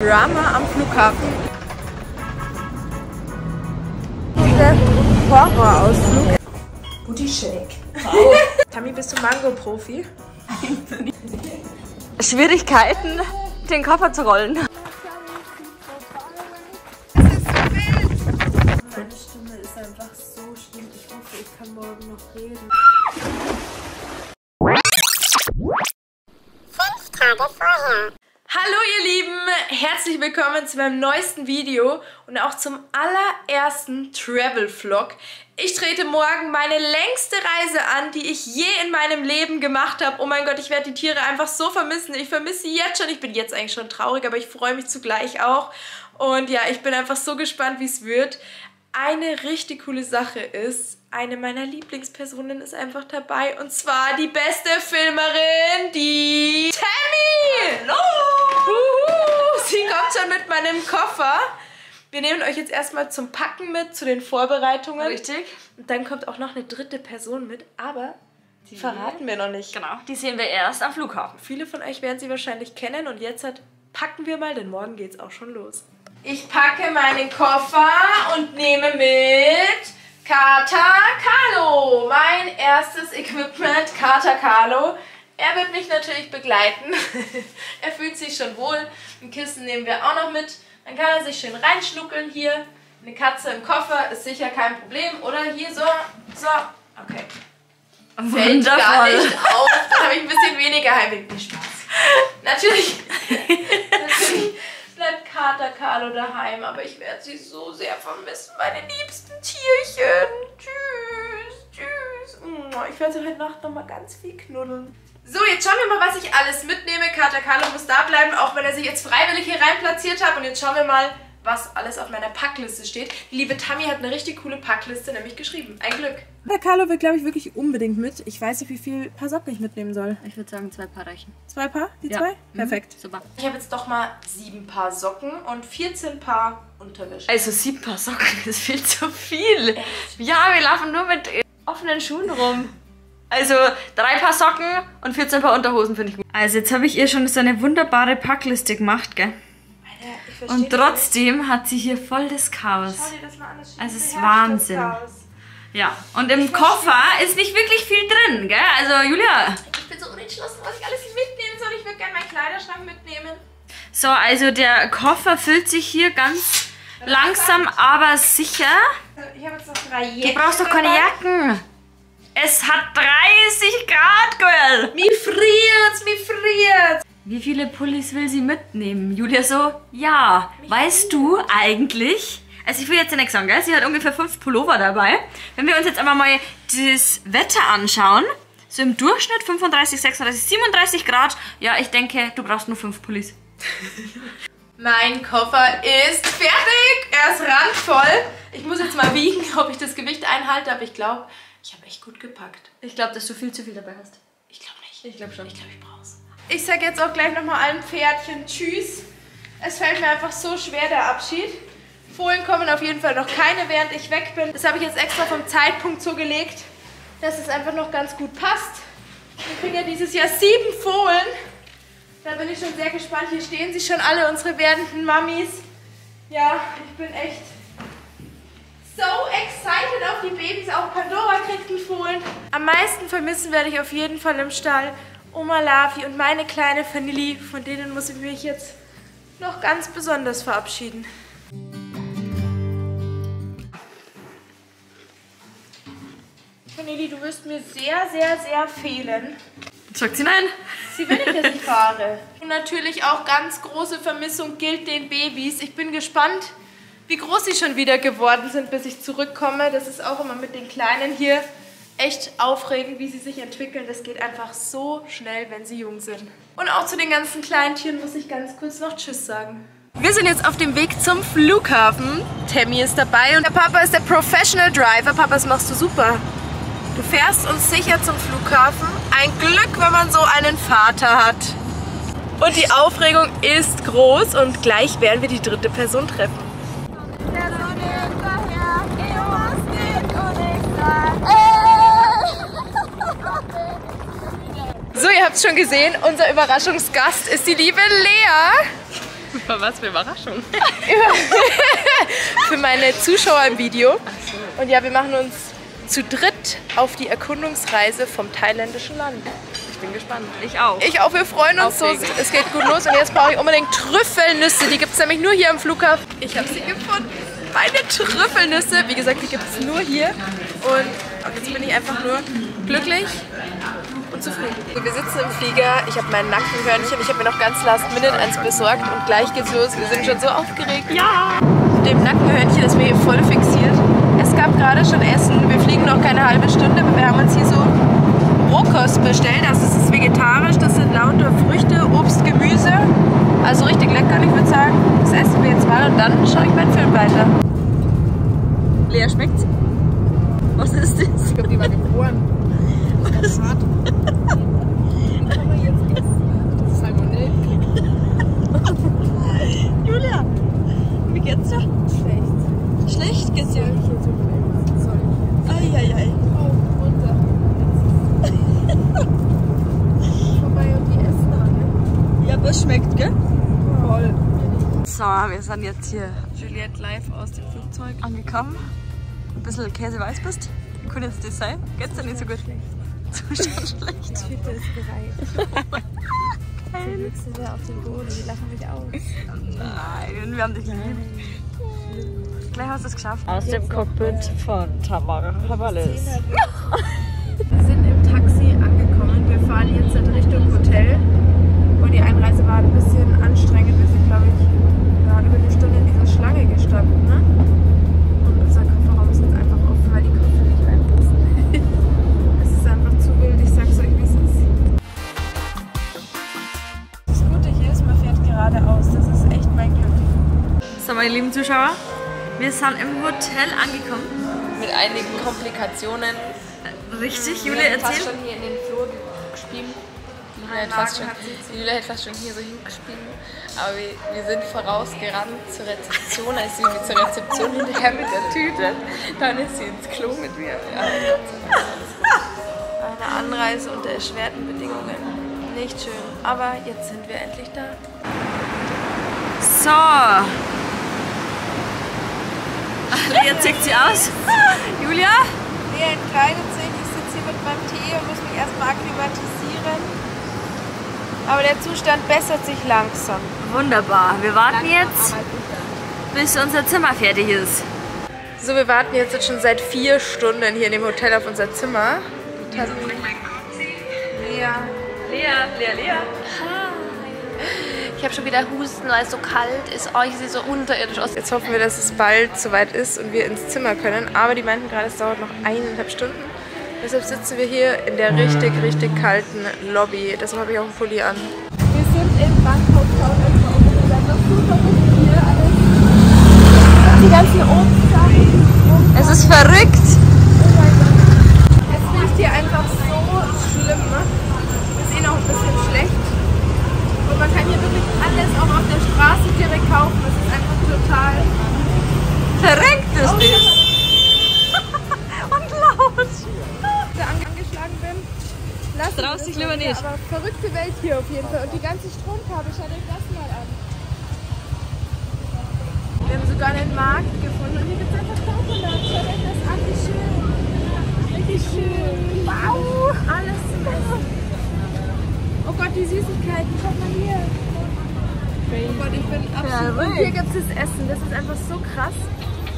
Drama am Flughafen. Der Horrorausflug. Booty Shake. Tammy, bist du Mango-Profi? Schwierigkeiten, den Koffer zu rollen. Meine Stimme ist einfach so schlimm. Ich hoffe, ich kann morgen noch reden. Hallo ihr Lieben, herzlich willkommen zu meinem neuesten Video und auch zum allerersten Travel-Vlog. Ich trete morgen meine längste Reise an, die ich je in meinem Leben gemacht habe. Oh mein Gott, ich werde die Tiere einfach so vermissen. Ich vermisse sie jetzt schon. Ich bin jetzt eigentlich schon traurig, aber ich freue mich zugleich auch. Und ja, ich bin einfach so gespannt, wie es wird. Eine richtig coole Sache ist, eine meiner Lieblingspersonen ist einfach dabei und zwar die beste Filmerin, die Tammy! Hallo! Uhu, sie kommt schon mit meinem Koffer. Wir nehmen euch jetzt erstmal zum Packen mit, zu den Vorbereitungen. Richtig. Und dann kommt auch noch eine dritte Person mit, aber die verraten wir noch nicht. Genau, die sehen wir erst am Flughafen. Viele von euch werden sie wahrscheinlich kennen und jetzt hat, packen wir mal, denn morgen geht's auch schon los. Ich packe meinen Koffer und nehme mit Kata Carlo, mein erstes Equipment, Kata Carlo. Er wird mich natürlich begleiten. er fühlt sich schon wohl. Ein Kissen nehmen wir auch noch mit. Dann kann er sich schön reinschnuckeln hier. Eine Katze im Koffer ist sicher kein Problem. Oder hier so, so. Okay. Fällt gar nicht auf. Dann habe ich ein bisschen weniger Heimweg. Nee, Spaß. Natürlich, natürlich bleibt Kater Carlo daheim, aber ich werde sie so sehr vermissen, meine liebsten Tierchen. Tschüss, tschüss. Ich werde sie heute Nacht nochmal ganz viel knuddeln. So, jetzt schauen wir mal, was ich alles mitnehme. Kater Carlo muss da bleiben, auch wenn er sich jetzt freiwillig hier rein platziert hat. Und jetzt schauen wir mal, was alles auf meiner Packliste steht. Die liebe Tammy hat eine richtig coole Packliste nämlich geschrieben. Ein Glück. Der Carlo will, glaube ich, wirklich unbedingt mit. Ich weiß nicht, wie viel Paar Socken ich mitnehmen soll. Ich würde sagen, zwei Paar reichen. Zwei Paar? Die Ja. zwei? Mhm. Perfekt. Super. Ich habe jetzt doch mal sieben Paar Socken und 14 Paar Unterwäsche. Also sieben Paar Socken ist viel zu viel. Ja, wir laufen nur mit offenen Schuhen rum. Also drei Paar Socken und 14 Paar Unterhosen finde ich gut. Also jetzt habe ich ihr schon so eine wunderbare Packliste gemacht, gell? Alter, ich verstehe Und das nicht. trotzdem hat sie hier voll das Chaos. Schau dir das mal an. Das Also es ist Wahnsinn. Ja, und im Koffer ist nicht wirklich viel drin, gell? Also Julia, Ich bin so unentschlossen, was ich alles mitnehmen soll. Ich würde gerne meinen Kleiderschrank mitnehmen. so, also der Koffer füllt sich hier ganz langsam, aber sicher. Ich habe jetzt noch drei Du Jäckchen brauchst doch keine dabei. Jacken. Es hat 30 Grad, Girl. Mir friert's, mir friert's. Wie viele Pullis will sie mitnehmen? Julia so, ja. Weißt du eigentlich? Also ich will jetzt ja nichts sagen, gell? Sie hat ungefähr fünf Pullover dabei. Wenn wir uns jetzt aber mal das Wetter anschauen, so im Durchschnitt 35, 36, 37 Grad. Ja, ich denke, du brauchst nur fünf Pullis. Mein Koffer ist fertig. Er ist randvoll. Ich muss jetzt mal wiegen, ob ich das Gewicht einhalte, aber ich glaube, gut gepackt. Ich glaube, dass du viel zu viel dabei hast. Ich glaube nicht. Ich glaube schon. Ich glaube, ich brauch's. Ich sage jetzt auch gleich nochmal allen Pferdchen Tschüss. Es fällt mir einfach so schwer, der Abschied. Fohlen kommen auf jeden Fall noch keine, während ich weg bin. Das habe ich jetzt extra vom Zeitpunkt so gelegt, dass es einfach noch ganz gut passt. Wir kriegen ja dieses Jahr sieben Fohlen. Da bin ich schon sehr gespannt. Hier stehen sie schon alle, unsere werdenden Mamis. Ja, ich bin echt so excited auf die Babys. Auch Pandora kriegt einen Fohlen. Am meisten vermissen werde ich auf jeden Fall im Stall Oma Lavi und meine kleine Vanilli. Von denen muss ich mich jetzt noch ganz besonders verabschieden. Vanilli, du wirst mir sehr, sehr, sehr fehlen. Sagt sie nein? Sie will nicht, dass ich fahre. Und natürlich auch ganz große Vermissung gilt den Babys. Ich bin gespannt, wie groß sie schon wieder geworden sind, bis ich zurückkomme. Das ist auch immer mit den Kleinen hier echt aufregend, wie sie sich entwickeln. Das geht einfach so schnell, wenn sie jung sind. Und auch zu den ganzen Kleintieren muss ich ganz kurz noch Tschüss sagen. Wir sind jetzt auf dem Weg zum Flughafen. Tammy ist dabei und der Papa ist der Professional Driver. Papa, das machst du super. Du fährst uns sicher zum Flughafen. Ein Glück, wenn man so einen Vater hat. Und die Aufregung ist groß und gleich werden wir die dritte Person treffen. So, ihr habt es schon gesehen, unser Überraschungsgast ist die liebe Lea. Für was für Überraschung? Für meine Zuschauer im Video. Und ja, wir machen uns zu dritt auf die Erkundungsreise vom thailändischen Land. Ich bin gespannt. Ich auch. Ich auch, wir freuen uns Aufregend. so. Es geht gut los und jetzt brauche ich unbedingt Trüffelnüsse. Die gibt es nämlich nur hier am Flughafen. Ich habe sie gefunden. Meine Trüffelnüsse. Wie gesagt, die gibt es nur hier. Und jetzt bin ich einfach nur glücklich und zufrieden. Wir sitzen im Flieger. Ich habe mein Nackenhörnchen. Ich habe mir noch ganz last minute eins besorgt. Und gleich geht's los. Wir sind schon so aufgeregt. Ja! Mit dem Nackenhörnchen ist mir hier voll fixiert. Es gab gerade schon Essen. Wir fliegen noch keine halbe Stunde, aber wir haben uns hier so Rohkost bestellt. Also es ist vegetarisch, das sind lauter Früchte, Obst, Gemüse. Also richtig lecker und ich würde sagen, das essen wir jetzt mal und dann schaue ich meinen Film weiter. Lea, schmeckt's? Was ist das? Ich glaube, die war gefroren. Das ist ganz hart. Kann man jetzt essen? Salmonellen. Julia, wie geht's dir? Schlecht. Schlecht geht's dir? Solche so bleiben. Solche. Eieiei. Auf, runter. Vorbei und die essen alle. Ja, aber es schmeckt, gell? Voll. So, wir sind jetzt hier Juliette live aus dem Flugzeug. angekommen. Ein bisschen Käse-Weiß bist. Wie kann jetzt das sein? Geht's dir nicht so gut? Zustand schlecht. Tüte ist bereit. Die sitzen da auf dem Boden, die lachen mich aus. Nein, wir haben dich lieb. Gleich hast du es geschafft. Aus dem Cockpit von Tamara Havalis. Wir sind im Taxi angekommen. Wir fahren jetzt in Richtung Hotel. Zuschauer, wir sind im Hotel angekommen. Mit einigen Komplikationen. Richtig, Julia hat fast erzähl. schon hier in den Flur gespielt. Julia hat, fast fast schon hier so hingespielt. Aber wir, wir sind vorausgerannt zur Rezeption. Als sie mir zur Rezeption hinterher mit der Tüte. Dann ist sie ins Klo mit mir. Eine Anreise unter erschwerten Bedingungen. Nicht schön. Aber jetzt sind wir endlich da. So. Lea zieht sie aus. Julia? Lea entkleidet sich. Ich sitze hier mit meinem Tee und muss mich erstmal akklimatisieren. Aber der Zustand bessert sich langsam. Wunderbar. Wir warten jetzt, bis unser Zimmer fertig ist. So, wir warten jetzt schon seit vier Stunden hier in dem Hotel auf unser Zimmer. Lea. Lea, Lea, Lea. Ich habe schon wieder Husten, weil es so kalt ist. Oh, ich sehe so unterirdisch aus. Jetzt hoffen wir, dass es bald soweit ist und wir ins Zimmer können. Aber die meinten gerade, es dauert noch eineinhalb Stunden. Deshalb sitzen wir hier in der richtig, richtig kalten Lobby. Deshalb habe ich auch einen Pulli an. Wir sind im Bangkok Town. Die ganzen Obstsachen. Es ist verrückt. Es riecht hier einfach so schlimm. Ne? Wir sehen auch ein bisschen schlecht. Und man kann hier wirklich alles auch auf der Straße direkt kaufen. Das ist einfach total Verrückt ist Oh, das. Und laut. sehr ange angeschlagen bin. Lass Traust dich lieber nicht. Aber verrückte Welt hier auf jeden Fall. Und die ganze Stromkabel, schaut euch das mal an. Wir haben sogar einen Markt gefunden und hier gibt es einfach Coconut. Schaut euch das an, wie schön. Richtig schön. Wow. Alles super. Oh Gott, die Süßigkeiten. Schaut mal hier. Oh Gott, ich bin absolut... Und hier gibt es das Essen. Das ist einfach so krass.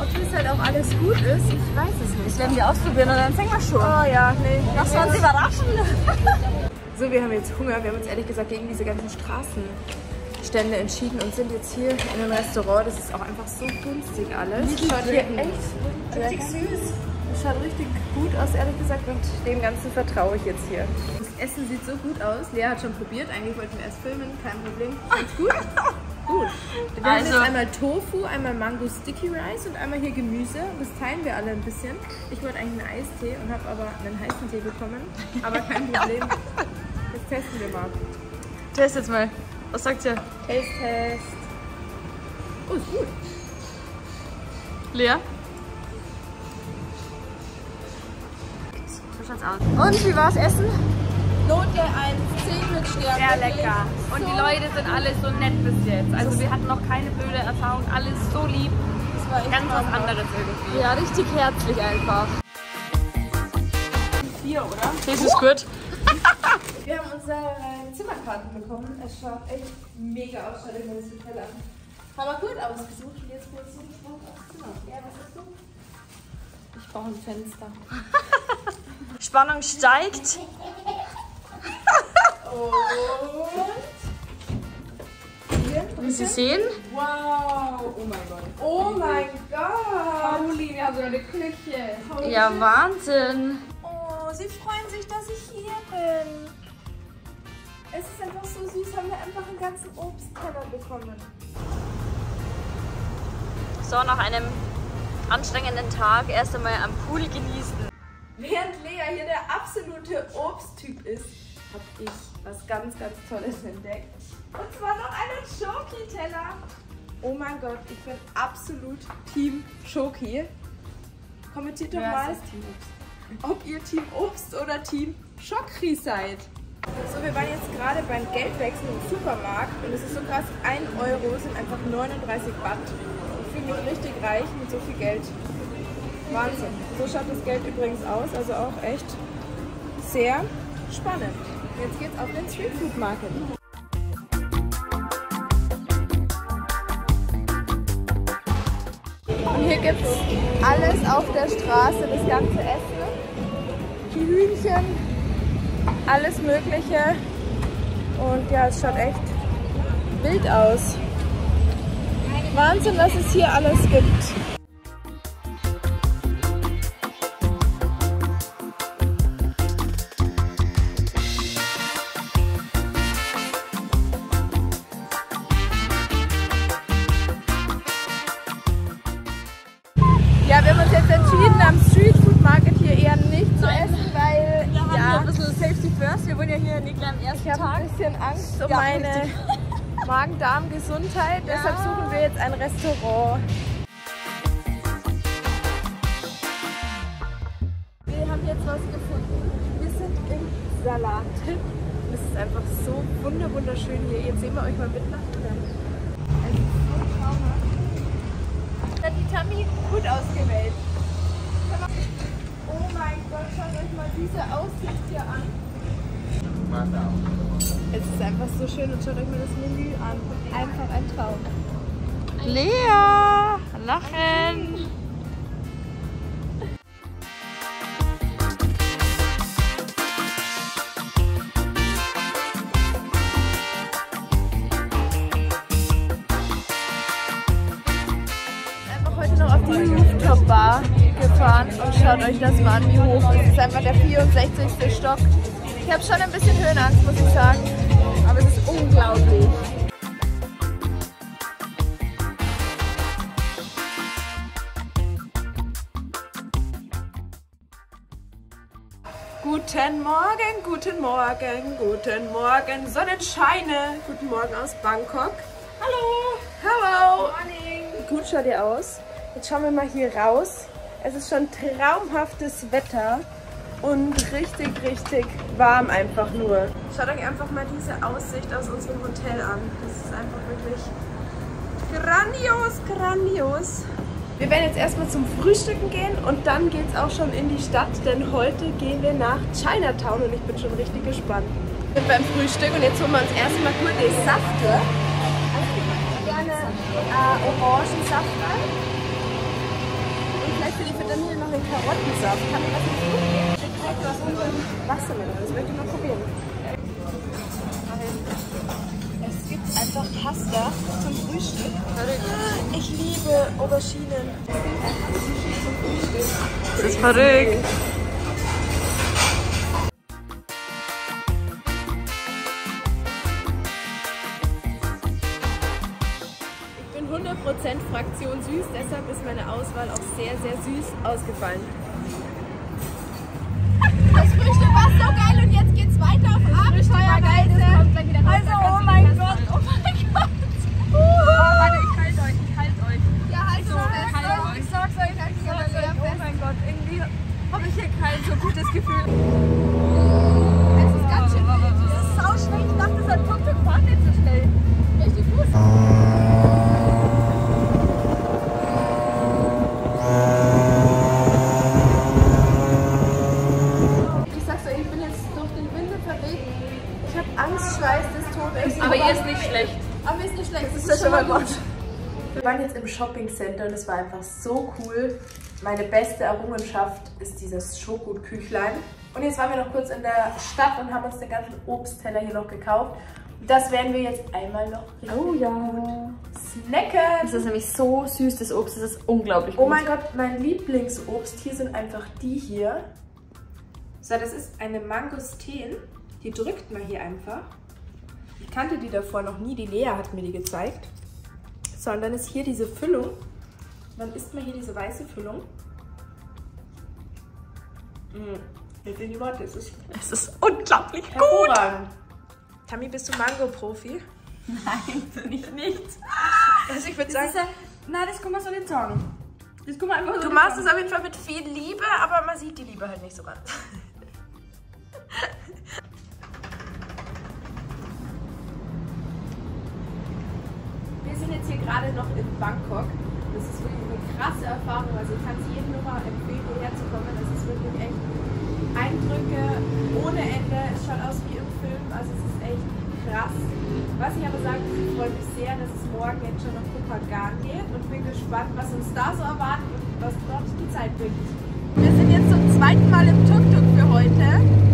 Ob das halt auch alles gut ist, ich weiß es nicht. werden wir ausprobieren und dann sehen wir schon. Oh ja, nee. Das sollen sie überraschen. So, wir haben jetzt Hunger. Wir haben uns ehrlich gesagt gegen diese ganzen Straßenstände entschieden und sind jetzt hier in einem Restaurant. Das ist auch einfach so günstig alles. Schaut hier echt richtig süß. Das schaut richtig gut aus, ehrlich gesagt. Und dem Ganzen vertraue ich jetzt hier. Das Essen sieht so gut aus. Lea hat schon probiert. Eigentlich wollten wir erst filmen. Kein Problem. Ganz gut. Gut. Wir haben Also- jetzt einmal Tofu, einmal Mango Sticky Rice und einmal hier Gemüse. Das teilen wir alle ein bisschen. Ich wollte eigentlich einen Eistee und habe aber einen heißen Tee bekommen. Aber kein Problem. Testen wir mal. Test jetzt mal. Was sagt ihr? Taste Test. Oh, ist gut. Lea? So schaut's aus. Und wie war's Essen? Note 1, 10 mit Stern. Sehr lecker. Und die Leute sind alle so nett bis jetzt. Also wir hatten noch keine blöde Erfahrung. Alles so lieb. Das war echt Ganz was anderes irgendwie. Ja, richtig herzlich einfach. Das ist gut. Wir haben unsere Zimmerkarten bekommen. Es schaut echt mega aus. Schaut euch mal das Hotel an. Haben wir gut ausgesucht und jetzt geht's so gespannt aufs Zimmer. Ja, was hast du? Ich brauche ein Fenster. Spannung steigt. Wie Sie sehen. Wow! Oh mein Gott. Oh mein Gott! Pauli, wir haben so eine Küche. Ja, Wahnsinn. Sie freuen sich, dass ich hier bin. Es ist einfach so süß. Haben wir einfach einen ganzen Obstteller bekommen. So, nach einem anstrengenden Tag erst einmal am Pool genießen. Während Lea hier der absolute Obsttyp ist, habe ich was ganz, ganz Tolles entdeckt. Und zwar noch einen Schoki-Teller. Oh mein Gott, ich bin absolut Team Schoki. Kommentiert doch mal, ob ihr Team Obst oder Team Schokri seid. So, wir waren jetzt gerade beim Geldwechsel im Supermarkt und es ist so krass, 1 Euro sind einfach 39 Baht. Ich fühle mich richtig reich mit so viel Geld. Wahnsinn. So schaut das Geld übrigens aus, also auch echt sehr spannend. Jetzt geht's auf den Street Food Market. Und hier gibt's alles auf der Straße, das ganze Essen. Die Hühnchen, alles Mögliche. Und ja, es schaut echt wild aus. Wahnsinn, was es hier alles gibt. Ja gleich am ersten ich habe ein bisschen Angst um meine Magen-Darm-Gesundheit. Deshalb suchen wir jetzt ein Restaurant. Wir haben jetzt was gefunden. Wir sind im Salat. Es ist einfach so wunder wunderschön hier. Jetzt sehen wir euch mal mit nach. Es ist so traumhaft. Hat die Tammy gut ausgewählt. Oh mein Gott, schaut euch mal diese Aussicht hier an. Es ist einfach so schön und schaut euch mal das Menü an. Einfach ein Traum. Lea, lachen. einfach heute noch auf die Rooftop Bar gefahren und schaut euch das mal an, wie hoch es ist. einfach der 64. Stock. Ich habe schon ein bisschen Höhenangst, muss ich sagen, aber es ist unglaublich. Guten Morgen, guten Morgen, guten Morgen, Sonnenscheine. Guten Morgen aus Bangkok. Hallo. Hallo. Morning. Gut schaut ihr aus. Jetzt schauen wir mal hier raus. Es ist schon traumhaftes Wetter und richtig, richtig warm einfach nur. Schaut euch einfach mal diese Aussicht aus unserem Hotel an. Das ist einfach wirklich grandios, grandios. Wir werden jetzt erstmal zum Frühstücken gehen und dann geht es auch schon in die Stadt, denn heute gehen wir nach Chinatown und ich bin schon richtig gespannt. Wir sind beim Frühstück und jetzt holen wir uns erstmal gute Safte. Also ich möchte gerne äh, Orangensaft rein. Und vielleicht für die Vitamine noch einen Karottensaft. Kann ich das nicht gut? Ich direkt was mit. Das möchte ich mal probieren. Es gibt einfach Pasta zum Frühstück. Ich liebe Auberginen. Das ist verrückt. Ich bin 100% Fraktion süß, deshalb ist meine Auswahl auch sehr, sehr süß ausgefallen. So geil und jetzt geht's weiter auf Abenteuerreise. Also, oh mein Gott, oh mein Gott. Warte, ich halte euch, ich halte euch. Ja, halt so, halte euch. ich sag's euch, halt ich aber sehr Oh mein Gott, irgendwie habe ich hier kein so gutes Gefühl. Aber ihr ist nicht schlecht. Aber ist nicht schlecht. Das ist ja schon mal gut. Wir waren jetzt im Shopping Center und es war einfach so cool. Meine beste Errungenschaft ist dieses Schokotküchlein. Und jetzt waren wir noch kurz in der Stadt und haben uns den ganzen Obstteller hier noch gekauft. Das werden wir jetzt einmal noch oh, ja. snacken. Das ist nämlich so süß, das Obst. Das ist unglaublich Oh mein Gott, mein Lieblingsobst hier sind einfach die hier. So, das ist eine Mangostin. Die drückt man hier einfach. Ich kannte die davor noch nie. Die Lea hat mir die gezeigt. So, und dann ist hier diese Füllung. Dann isst man hier diese weiße Füllung. Mm, Mir fehlen die Worte. Es ist Es ist unglaublich gut. Tammy, bist du Mango-Profi? Nein, bin ich nicht. Also ich würde sagen, ja, nein, das kann man so nicht sagen. Das kann man einfach so du machst es auf jeden Fall mit viel Liebe, aber man sieht die Liebe halt nicht so ganz. Gerade noch in Bangkok. Das ist wirklich eine krasse Erfahrung. Also ich kann es jedem nur mal empfehlen, hierher zu kommen. Das ist wirklich echt Eindrücke ohne Ende. Es schaut aus wie im Film. Also es ist echt krass. Was ich aber sagen ich freue mich sehr, dass es morgen jetzt schon nach Kopangan geht und bin gespannt, was uns da so erwartet und was dort die Zeit bringt. Wir sind jetzt zum zweiten Mal im Tuk-Tuk für heute.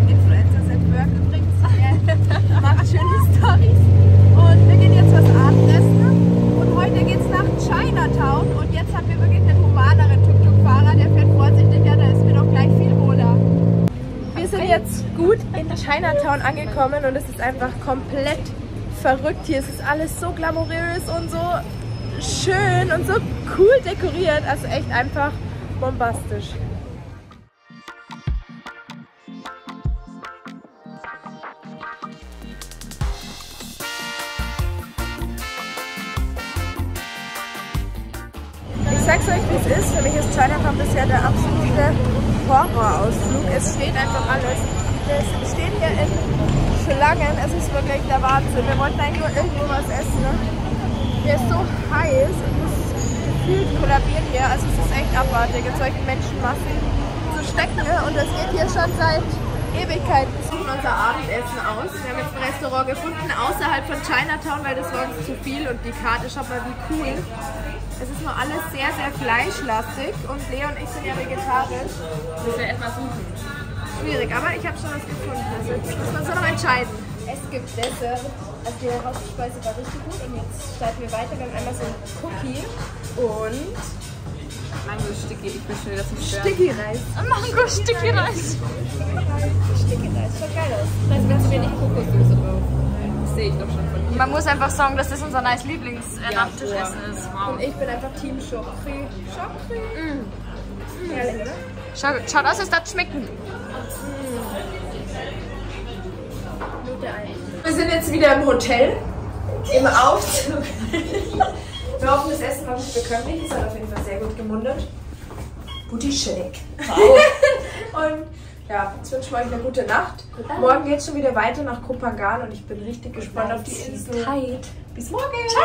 Influencers at Work übrigens. Macht schöne Stories. Und wir gehen jetzt was Abendessen. Und heute geht es nach Chinatown. Und jetzt haben wir wirklich einen humaneren Tuk-Tuk-Fahrer. Der fährt vorsichtiger, da ist mir doch gleich viel wohler. Wir sind jetzt gut in Chinatown angekommen und es ist einfach komplett verrückt hier. Es ist alles so glamourös und so schön und so cool dekoriert. Also echt einfach bombastisch. Ich sag's euch, wie es ist. Für mich ist Chinatown bisher der absolute Horrorausflug. Es steht einfach alles. Wir stehen hier in Schlangen. Es ist wirklich der Wahnsinn. Wir wollten eigentlich nur irgendwo was essen. Ne? Hier ist so heiß und es gefühlt kollabiert hier. Also es ist echt abartig, in solchen Menschenmassen zu stecken. Ne? Und das geht hier schon seit Ewigkeiten. Wir suchen unser Abendessen aus. Wir haben jetzt ein Restaurant gefunden außerhalb von Chinatown, weil das war uns zu viel. Und die Karte, schaut mal, wie cool. Es ist nur alles sehr, sehr fleischlastig und Lea und ich sind ja vegetarisch. Müssen wir erstmal suchen. Schwierig, aber ich habe schon was gefunden. Also jetzt muss man so noch entscheiden. Es gibt Dessert. Also die Hauptspeise war richtig gut und jetzt starten wir weiter. Wir haben einmal so ein Cookie und Mango Sticky, ich bin schon wieder zum Stören. Sticky Reis. Mango Sticky Reis. Sticky Reis, schaut geil aus. Da ist ganz wenig Kokossoße drauf. Das sehe ich doch schon von hier. Man muss einfach sagen, dass das unser nice Lieblings-Nachtischessen ist. Wow. Und ich bin einfach Team Chokri. Chokri. Mm. Herrlich, oder? Schau, schaut aus, als das schmecken. Ein. Wir sind jetzt wieder im Hotel. Im Aufzug. Wir hoffen, das Essen war gut bekömmlich. Es hat auf jeden Fall sehr gut gemundet. Booty Shake. und ja, jetzt wünschen wir euch eine gute Nacht. Morgen geht es schon wieder weiter nach Kopangan und ich bin richtig gespannt auf die Insel. Bis morgen. Ciao.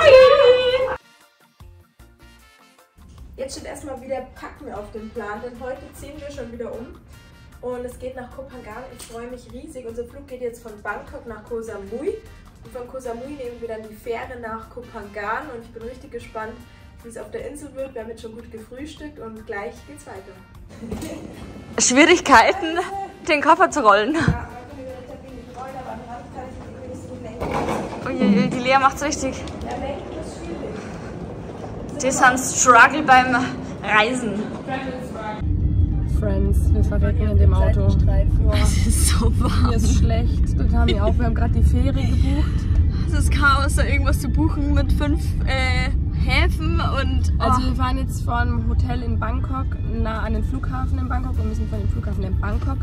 Jetzt steht erstmal wieder Packen auf dem Plan, denn heute ziehen wir schon wieder um. Und es geht nach Kopangan. Ich freue mich riesig. Unser Flug geht jetzt von Bangkok nach Koh Samui. Und von Koh Samui nehmen wir dann die Fähre nach Kopangan. Und ich bin richtig gespannt, wie es auf der Insel wird. Wir haben jetzt schon gut gefrühstückt und gleich geht's weiter. Schwierigkeiten, den Koffer zu rollen. Ja. Uiuiui, die Lea macht's richtig. Lenken ist schwierig. Das ist ein Struggle beim Reisen. Friends, wir verrecken in dem Auto. Es ist so warm. Mir ist schlecht. Haben wir auch. Wir haben gerade die Fähre gebucht. Es ist Chaos, da irgendwas zu buchen mit fünf äh, Häfen und. Oh. Also wir fahren jetzt vom Hotel in Bangkok nah an den Flughafen in Bangkok und müssen von dem Flughafen in Bangkok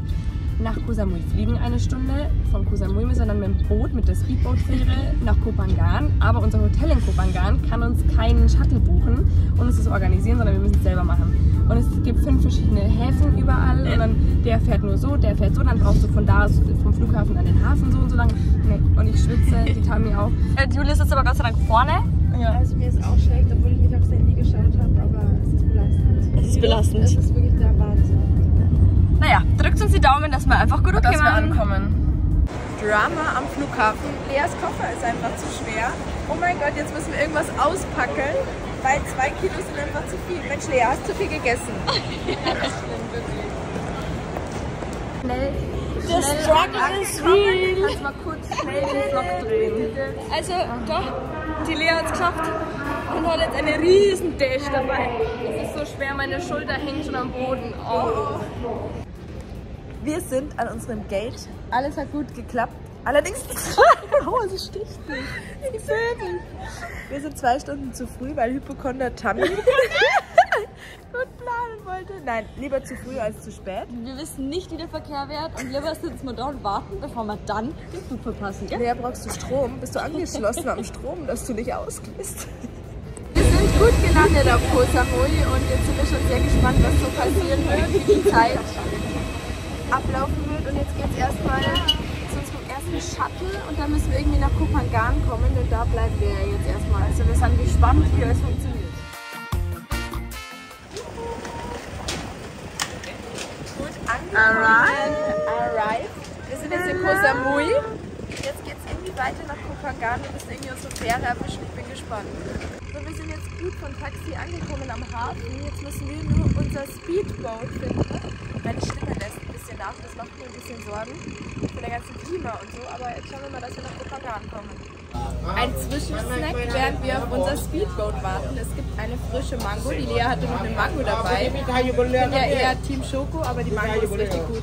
nach Koh Samui fliegen eine Stunde. Von Koh Samui müssen wir dann mit dem Boot, mit der Speedboat-Fähre nach Kopangan. Aber unser Hotel in Kopangan kann uns keinen Shuttle buchen und uns das organisieren, sondern wir müssen es selber machen. Und es gibt fünf verschiedene Häfen überall und dann der fährt nur so, der fährt so, dann brauchst du von da vom Flughafen an den Hafen so und so lang. Nee. Und ich schwitze, die Tami auch. Äh, Julia sitzt aber Gott sei Dank vorne. Ja. Also mir ist auch schlecht, obwohl ich nicht aufs Handy geschaut habe, aber es ist belastend. Es ist belastend. Es ist wirklich der Wahnsinn. Naja, drückt uns die Daumen, dass wir einfach gut okay Dass wir ankommen. Drama am Flughafen. Leas Koffer ist einfach zu schwer. Oh mein Gott, jetzt müssen wir irgendwas auspacken, weil zwei Kilo sind einfach zu viel. Mensch, Lea, hast du viel gegessen? Schnell. The struggle is real. Kannst mal kurz schnell den Vlog drehen. Also, doch, die Lea hat es geschafft und hat jetzt eine riesen Dash dabei. Es ist so schwer, meine Schulter hängt schon am Boden. Oh. Wir sind an unserem Gate. Alles hat gut geklappt. Allerdings, oh, sie sticht mich. Die Vögel. Wir sind zwei Stunden zu früh, weil Hypochonder Tammy gut planen wollte. Nein, lieber zu früh als zu spät. Wir wissen nicht, wie der Verkehr wird und lieber sitzen wir da und warten, bevor wir dann den Flug verpassen, gell? Lea, brauchst du Strom? Bist du angeschlossen am Strom, dass du nicht ausgehst? Wir sind gut gelandet auf Koh Samui und jetzt sind wir schon sehr gespannt, was so passieren wird, wie die Zeit ablaufen wird. Und jetzt geht es erstmal zu unserem ersten Shuttle und dann müssen wir irgendwie nach Kopangan kommen und da bleiben wir jetzt erstmal. Also wir sind gespannt, wie es funktioniert. Alright. Alright. Wir sind jetzt in Koh Samui. Jetzt geht es irgendwie weiter nach Kopangan. Wir müssen irgendwie unsere Fähre erwischen. Ich bin gespannt. So, wir sind jetzt gut von Taxi angekommen am Hafen. Jetzt müssen wir nur unser Speedboat finden. Meine Stimme lässt Bedarf. Das macht mir ein bisschen Sorgen für der ganzen Klima und so. Aber jetzt schauen wir mal, dass wir nach Kopenhagen ankommen. Ein Zwischensnack, während wir auf unser Speedboat warten. Es gibt eine frische Mango. Die Lea hatte noch eine Mango dabei. Ich bin ja eher Team Schoko, aber die Mango ist richtig gut.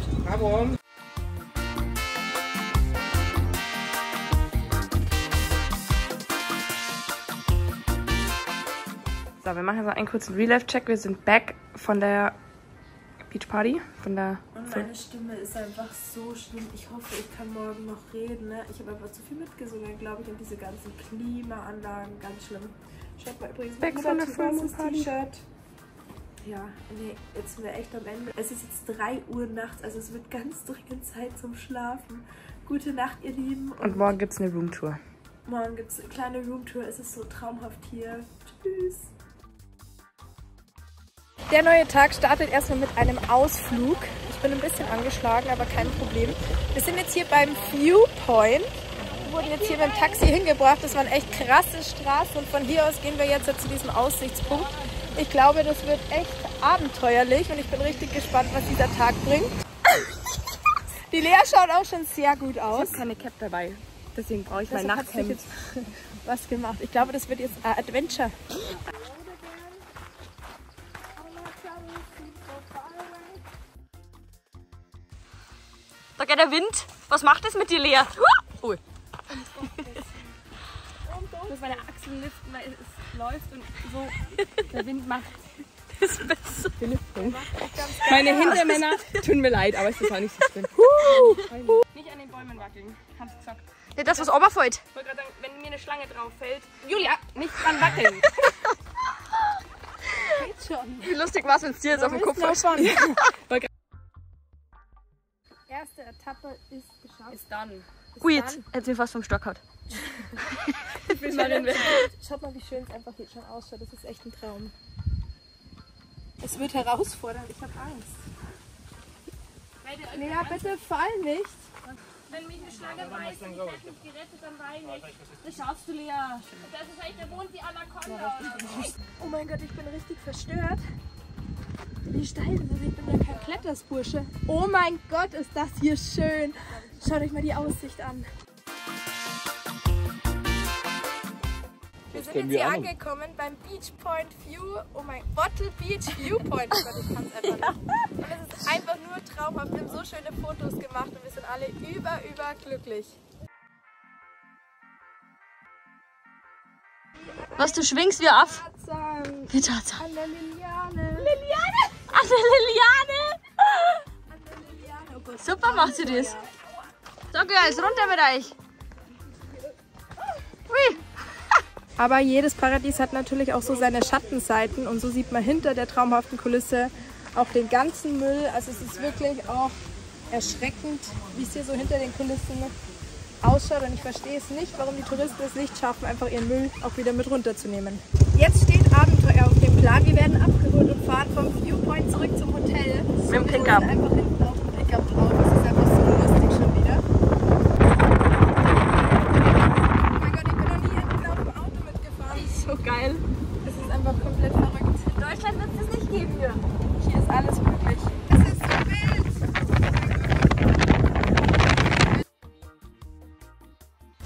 So, wir machen jetzt einen kurzen Real-Life-Check. Wir sind back von der Beach Party. Von der. Und meine Stimme ist einfach so schlimm. Ich hoffe, ich kann morgen noch reden. Ne? Ich habe einfach zu viel mitgesungen, glaube ich, und diese ganzen Klimaanlagen, ganz schlimm. Schaut mal übrigens Back von der. T-Shirt. Ja, nee, jetzt sind wir echt am Ende. Es ist jetzt 3 Uhr nachts, also es wird ganz dringend Zeit zum Schlafen. Gute Nacht, ihr Lieben. Und morgen gibt es eine Roomtour. morgen gibt es eine kleine Roomtour. Es ist so traumhaft hier. Tschüss. Der neue Tag startet erstmal mit einem Ausflug. Ich bin ein bisschen angeschlagen, aber kein Problem. Wir sind jetzt hier beim Viewpoint. Wir wurden jetzt hier dem Taxi hingebracht. Das waren echt krasse Straßen und von hier aus gehen wir jetzt zu diesem Aussichtspunkt. Ich glaube, das wird echt abenteuerlich und ich bin richtig gespannt, was dieser Tag bringt. Die Lea schaut auch schon sehr gut aus. keine Cap dabei, deswegen brauche ich mein Nachthemd. jetzt was gemacht. Ich glaube, das wird jetzt ein Adventure. Da geht der Wind. Was macht das mit dir, Lea? Ui. Ich muss meine Achseln liften, weil es läuft und so der Wind macht. Meine Hintermänner tun mir leid, aber es ist auch nicht so schlimm. Nicht an den Bäumen wackeln, hab's gesagt. Ja, das, was oberfällt. Ich wollte gerade sagen, wenn mir eine Schlange drauf fällt, Julia, nicht dran wackeln. Wie lustig war es, wenn es dir jetzt auf den Kopf fällt. Erste Etappe ist geschafft. Ist dann. Ui, jetzt hätte mir fast vom Stock gehauen. Schaut mal, wie schön es einfach hier schon ausschaut. Das ist echt ein Traum. Es wird herausfordernd. Ich habe Angst. Lea, bitte fall nicht. Wenn mich eine Schlange beißt und ich hätte mich gerettet, dann weine ich. Das schaffst du, Lea. Das ist echt der Mond, die Anaconda. Oh mein Gott, ich bin richtig verstört. Wie steil ist es? Ich bin ja kein Klettersbursche. Oh mein Gott, ist das hier schön. Schaut euch mal die Aussicht an. Wir sind jetzt hier angekommen beim Beach Point View. Oh mein Bottle Beach Viewpoint. Oh ich kann es einfach nicht. Und es ist einfach nur traumhaft. Wir haben so schöne Fotos gemacht und wir sind alle über, über glücklich. Was, du schwingst wie auf? Wie Tarzan. An der Liliane. Super macht sie das. So, Girls, runter mit euch. Hui. Aber jedes Paradies hat natürlich auch so seine Schattenseiten und so sieht man hinter der traumhaften Kulisse auch den ganzen Müll. Also es ist wirklich auch erschreckend, wie es hier so hinter den Kulissen ausschaut und ich verstehe es nicht, warum die Touristen es nicht schaffen, einfach ihren Müll auch wieder mit runterzunehmen. Jetzt steht Abenteuer auf dem Plan. Wir werden und fahren vom Viewpoint zurück zum Hotel. Mit dem Pickup. Einfach hinten auf dem Pickup drauf. Das ist einfach so lustig schon wieder. Oh mein Gott, ich bin noch nie hinten auf dem Auto mitgefahren. Das ist so geil. Das ist einfach komplett verrückt. In Deutschland wird es das nicht geben hier. Hier ist alles möglich. Es ist so wild. Oh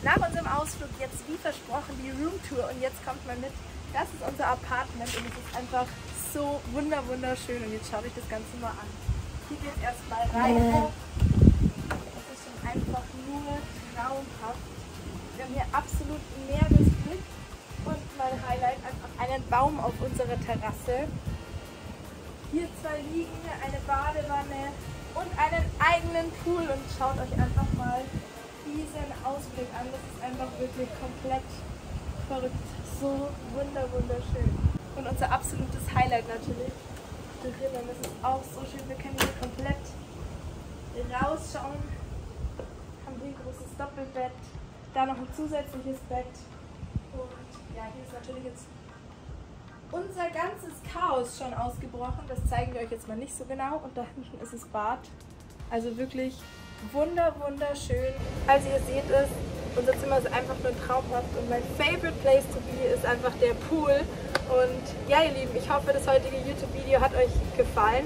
Nach unserem Ausflug jetzt wie versprochen die Roomtour und jetzt kommt mal mit. Das ist unser Apartment und es ist einfach so wunder wunderschön und jetzt schaut euch das Ganze mal an. Hier geht es erstmal rein. Es ist schon einfach nur traumhaft. Wir haben hier absolut Meeresblick und mein Highlight einfach einen Baum auf unserer Terrasse. Hier zwei liegen, eine Badewanne und einen eigenen Pool und schaut euch einfach mal diesen Ausblick an. Das ist einfach wirklich komplett verrückt. So wunder wunderschön. Und unser absolutes Highlight natürlich drinnen. Das ist auch so schön. Wir können hier komplett rausschauen. Haben hier ein großes Doppelbett. Da noch ein zusätzliches Bett. Und ja, hier ist natürlich jetzt unser ganzes Chaos schon ausgebrochen. Das zeigen wir euch jetzt mal nicht so genau. Und da hinten ist das Bad. Also wirklich wunder, wunderschön. Also ihr seht es, unser Zimmer ist einfach nur traumhaft und mein favorite place to be ist einfach der Pool. Und ja, ihr Lieben, ich hoffe, das heutige YouTube-Video hat euch gefallen.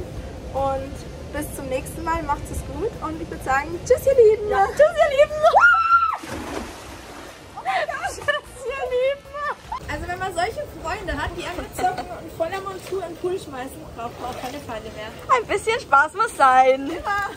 Und bis zum nächsten Mal, macht es gut und ich würde sagen, tschüss ihr Lieben. Ja. Tschüss ihr Lieben. Oh mein Gott, tschüss ihr Lieben. Also wenn man solche Freunde hat, die einfach zocken und voller Montur in den Pool schmeißen, braucht man auch keine Feinde mehr. Ein bisschen Spaß muss sein. Ja.